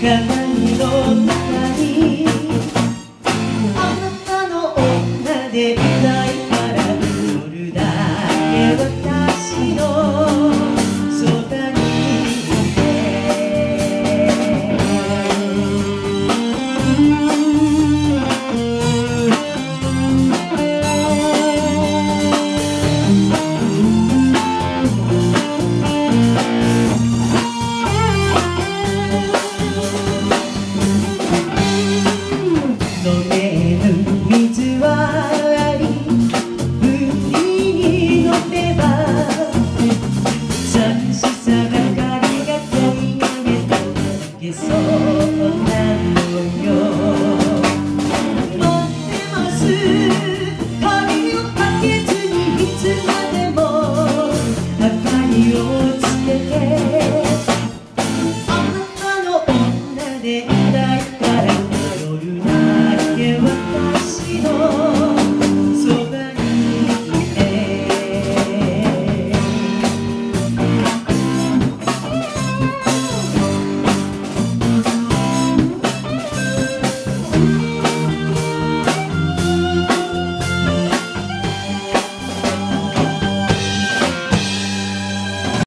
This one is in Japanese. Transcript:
鏡の中にあなたの女で